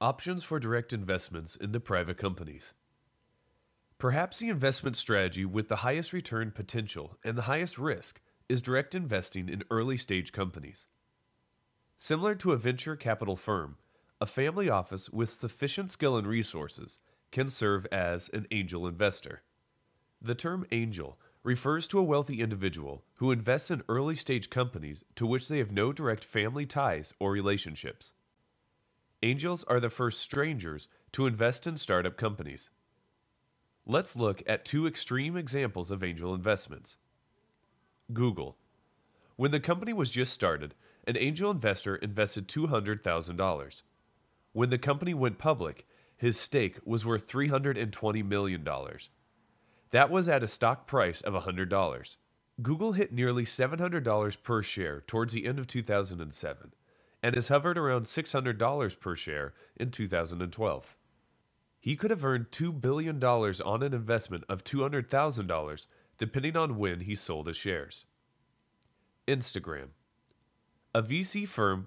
Options for direct investments into private companies. Perhaps the investment strategy with the highest return potential and the highest risk is direct investing in early stage companies. Similar to a venture capital firm, a family office with sufficient skill and resources can serve as an angel investor. The term angel refers to a wealthy individual who invests in early stage companies to which they have no direct family ties or relationships. Angels are the first strangers to invest in startup companies. Let's look at two extreme examples of angel investments. Google. When the company was just started, an angel investor invested $200,000. When the company went public, his stake was worth $320 million. That was at a stock price of $100. Google hit nearly $700 per share towards the end of 2007 and has hovered around $600 per share in 2012. He could have earned $2 billion on an investment of $200,000 depending on when he sold his shares. Instagram. A VC firm,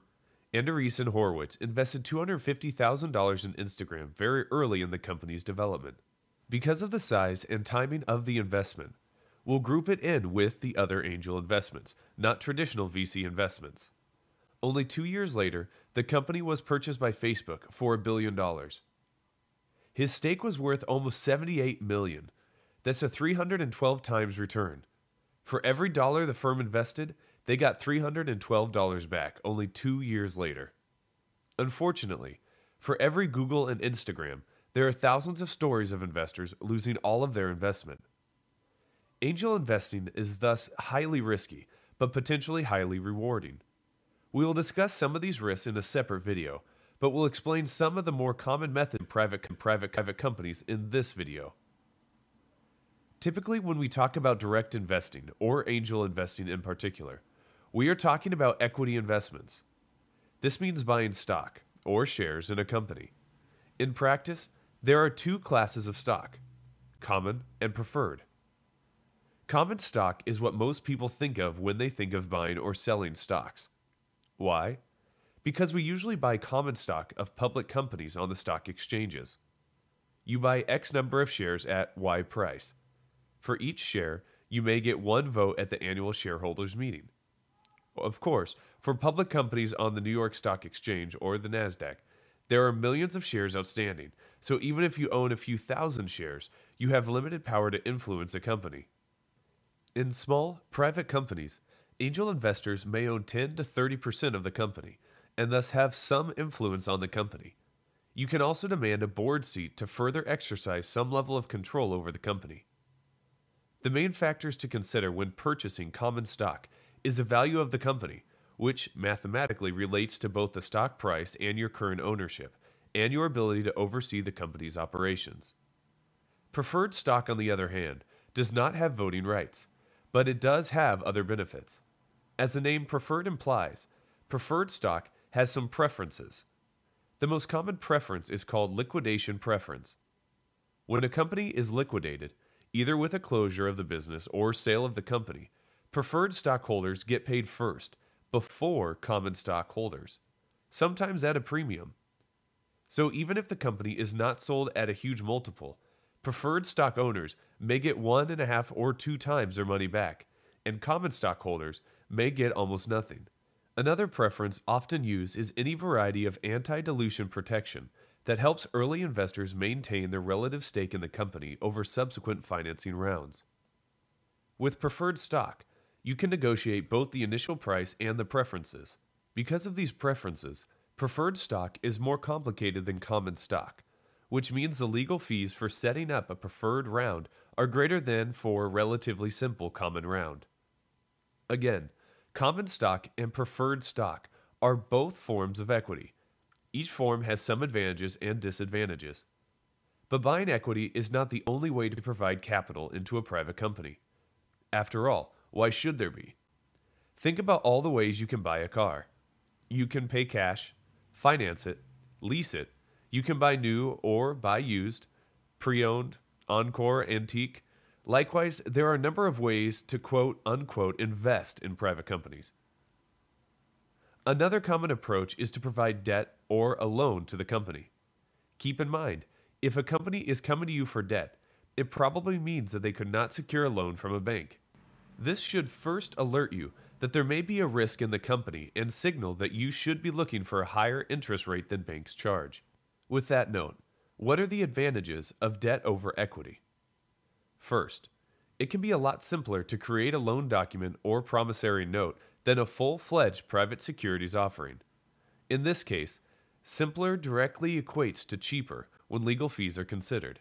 Andreessen Horowitz, invested $250,000 in Instagram very early in the company's development. Because of the size and timing of the investment, we'll group it in with the other angel investments, not traditional VC investments. Only two years later, the company was purchased by Facebook for a billion dollars. His stake was worth almost 78 million. That's a 312 times return. For every dollar the firm invested, they got $312 back only 2 years later. Unfortunately, for every Google and Instagram, there are thousands of stories of investors losing all of their investment. Angel investing is thus highly risky, but potentially highly rewarding. We will discuss some of these risks in a separate video, but we'll explain some of the more common method private private private companies in this video. Typically when we talk about direct investing or angel investing in particular, we are talking about equity investments. This means buying stock or shares in a company. In practice, there are two classes of stock common and preferred. Common stock is what most people think of when they think of buying or selling stocks. Why? Because we usually buy common stock of public companies on the stock exchanges. You buy X number of shares at Y price. For each share, you may get one vote at the annual shareholders meeting. Of course, for public companies on the New York Stock Exchange or the NASDAQ, there are millions of shares outstanding, so even if you own a few thousand shares, you have limited power to influence a company. In small, private companies, angel investors may own 10 to 30% of the company and thus have some influence on the company. You can also demand a board seat to further exercise some level of control over the company. The main factors to consider when purchasing common stock is the value of the company, which mathematically relates to both the stock price and your current ownership, and your ability to oversee the company's operations. Preferred stock, on the other hand, does not have voting rights, but it does have other benefits. As the name preferred implies, preferred stock has some preferences. The most common preference is called liquidation preference. When a company is liquidated, either with a closure of the business or sale of the company, preferred stockholders get paid first, before common stockholders, sometimes at a premium. So even if the company is not sold at a huge multiple, preferred stock owners may get one and a half or two times their money back, and common stockholders may get almost nothing. Another preference often used is any variety of anti dilution protection that helps early investors maintain their relative stake in the company over subsequent financing rounds. With preferred stock, you can negotiate both the initial price and the preferences. Because of these preferences, preferred stock is more complicated than common stock, which means the legal fees for setting up a preferred round are greater than for a relatively simple common round. Again, Common stock and preferred stock are both forms of equity. Each form has some advantages and disadvantages. But buying equity is not the only way to provide capital into a private company. After all, why should there be? Think about all the ways you can buy a car. You can pay cash, finance it, lease it, you can buy new or buy used, pre owned, encore, antique, Likewise, there are a number of ways to quote unquote invest in private companies. Another common approach is to provide debt or a loan to the company. Keep in mind, if a company is coming to you for debt, it probably means that they could not secure a loan from a bank. This should first alert you that there may be a risk in the company and signal that you should be looking for a higher interest rate than banks charge. With that note, what are the advantages of debt over equity? First, it can be a lot simpler to create a loan document or promissory note than a full fledged private securities offering. In this case, simpler directly equates to cheaper when legal fees are considered.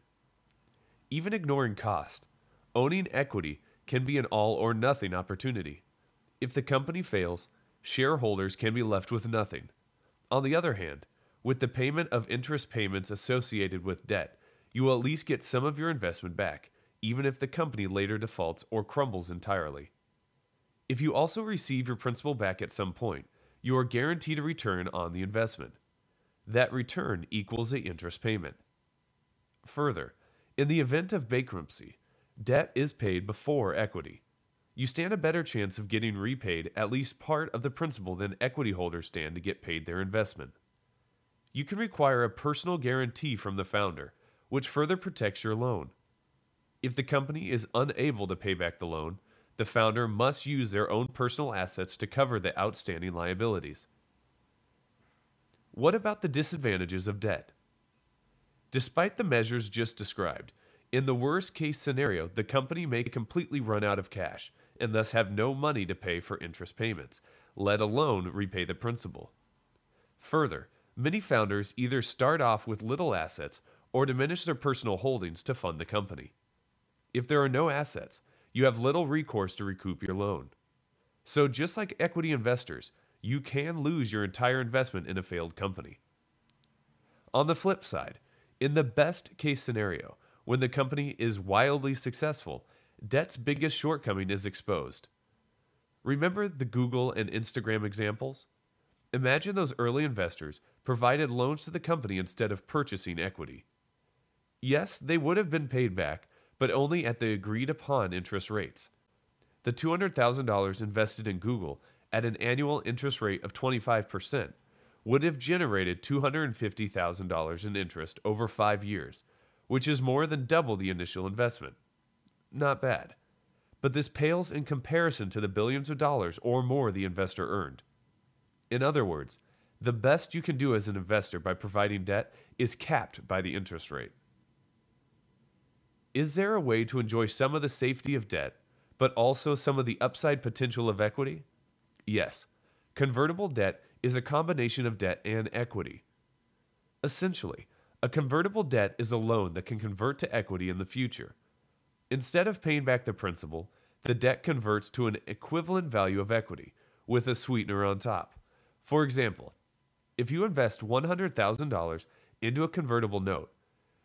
Even ignoring cost, owning equity can be an all or nothing opportunity. If the company fails, shareholders can be left with nothing. On the other hand, with the payment of interest payments associated with debt, you will at least get some of your investment back, even if the company later defaults or crumbles entirely. If you also receive your principal back at some point, you are guaranteed a return on the investment. That return equals the interest payment. Further, in the event of bankruptcy, debt is paid before equity you stand a better chance of getting repaid at least part of the principal than equity holders stand to get paid their investment. You can require a personal guarantee from the founder, which further protects your loan. If the company is unable to pay back the loan, the founder must use their own personal assets to cover the outstanding liabilities. What about the disadvantages of debt? Despite the measures just described, in the worst case scenario, the company may completely run out of cash and thus have no money to pay for interest payments, let alone repay the principal. Further, many founders either start off with little assets or diminish their personal holdings to fund the company. If there are no assets, you have little recourse to recoup your loan. So, just like equity investors, you can lose your entire investment in a failed company. On the flip side, in the best case scenario, when the company is wildly successful, debt's biggest shortcoming is exposed. Remember the Google and Instagram examples? Imagine those early investors provided loans to the company instead of purchasing equity. Yes, they would have been paid back, but only at the agreed upon interest rates. The $200,000 invested in Google at an annual interest rate of 25% would have generated $250,000 in interest over five years, which is more than double the initial investment not bad. But this pales in comparison to the billions of dollars or more the investor earned. In other words, the best you can do as an investor by providing debt is capped by the interest rate. Is there a way to enjoy some of the safety of debt, but also some of the upside potential of equity? Yes. Convertible debt is a combination of debt and equity. Essentially, a convertible debt is a loan that can convert to equity in the future. Instead of paying back the principal, the debt converts to an equivalent value of equity, with a sweetener on top. For example, if you invest $100,000 into a convertible note,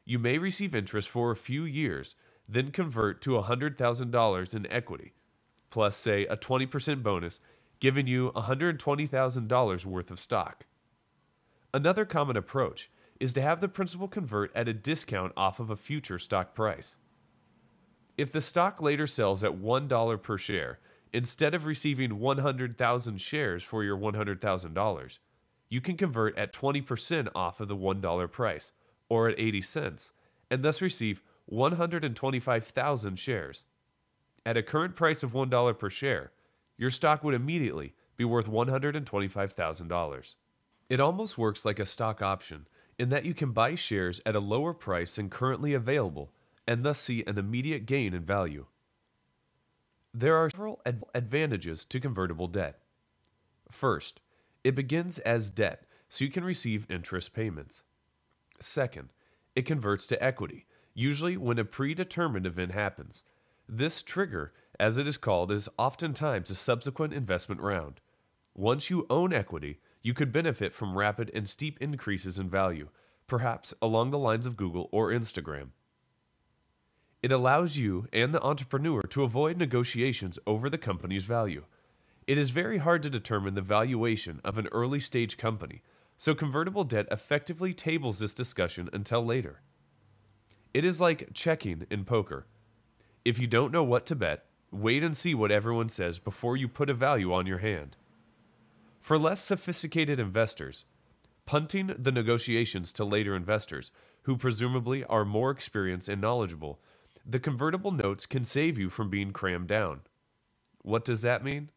you may receive interest for a few years, then convert to $100,000 in equity, plus, say, a 20% bonus, giving you $120,000 worth of stock. Another common approach is to have the principal convert at a discount off of a future stock price. If the stock later sells at $1 per share, instead of receiving 100,000 shares for your $100,000, you can convert at 20% off of the $1 price, or at 80 cents, and thus receive 125,000 shares. At a current price of $1 per share, your stock would immediately be worth $125,000. It almost works like a stock option in that you can buy shares at a lower price than currently available and thus see an immediate gain in value. There are several ad- advantages to convertible debt. First, it begins as debt, so you can receive interest payments. Second, it converts to equity, usually when a predetermined event happens. This trigger, as it is called, is oftentimes a subsequent investment round. Once you own equity, you could benefit from rapid and steep increases in value, perhaps along the lines of Google or Instagram. It allows you and the entrepreneur to avoid negotiations over the company's value. It is very hard to determine the valuation of an early stage company, so convertible debt effectively tables this discussion until later. It is like checking in poker. If you don't know what to bet, wait and see what everyone says before you put a value on your hand. For less sophisticated investors, punting the negotiations to later investors, who presumably are more experienced and knowledgeable, the convertible notes can save you from being crammed down. What does that mean?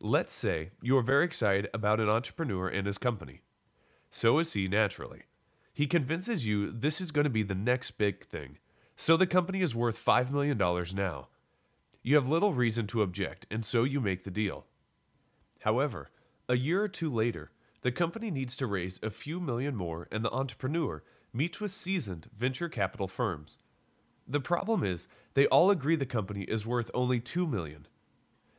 Let's say you are very excited about an entrepreneur and his company. So is he naturally. He convinces you this is going to be the next big thing, so the company is worth $5 million now. You have little reason to object, and so you make the deal. However, a year or two later, the company needs to raise a few million more, and the entrepreneur meets with seasoned venture capital firms. The problem is, they all agree the company is worth only 2 million.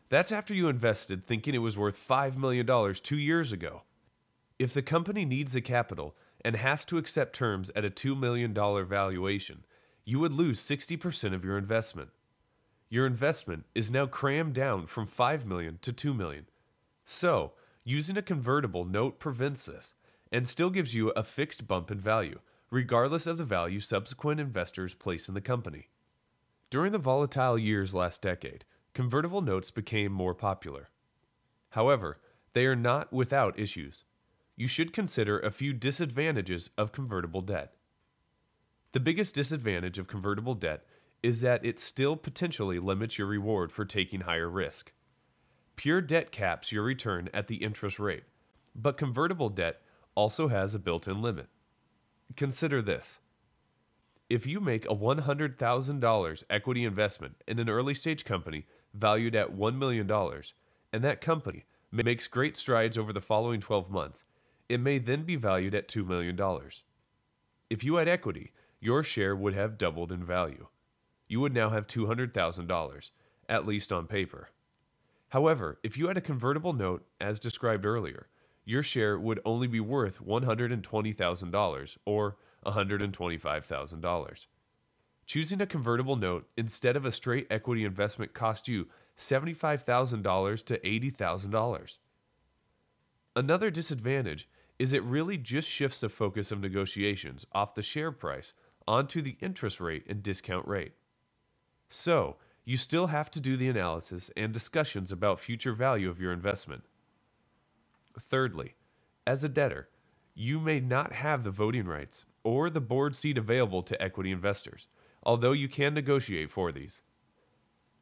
That's after you invested thinking it was worth $5 million two years ago. If the company needs the capital and has to accept terms at a $2 million valuation, you would lose 60% of your investment. Your investment is now crammed down from 5 million to 2 million. So, using a convertible note prevents this and still gives you a fixed bump in value, regardless of the value subsequent investors place in the company. During the volatile years last decade, convertible notes became more popular. However, they are not without issues. You should consider a few disadvantages of convertible debt. The biggest disadvantage of convertible debt is that it still potentially limits your reward for taking higher risk. Pure debt caps your return at the interest rate, but convertible debt also has a built in limit. Consider this if you make a $100,000 equity investment in an early stage company valued at $1 million, and that company makes great strides over the following 12 months, it may then be valued at $2 million. If you had equity, your share would have doubled in value. You would now have $200,000, at least on paper. However, if you had a convertible note, as described earlier, your share would only be worth $120,000 or $125,000. Choosing a convertible note instead of a straight equity investment cost you $75,000 to $80,000. Another disadvantage is it really just shifts the focus of negotiations off the share price onto the interest rate and discount rate. So, you still have to do the analysis and discussions about future value of your investment. Thirdly, as a debtor, you may not have the voting rights or the board seat available to equity investors, although you can negotiate for these.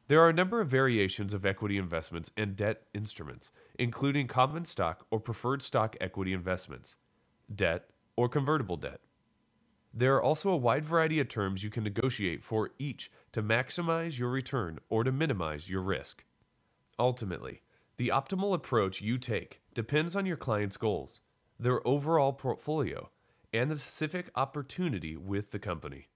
There are a number of variations of equity investments and debt instruments, including common stock or preferred stock equity investments, debt, or convertible debt. There are also a wide variety of terms you can negotiate for each to maximize your return or to minimize your risk. Ultimately, the optimal approach you take depends on your client's goals, their overall portfolio, and the specific opportunity with the company.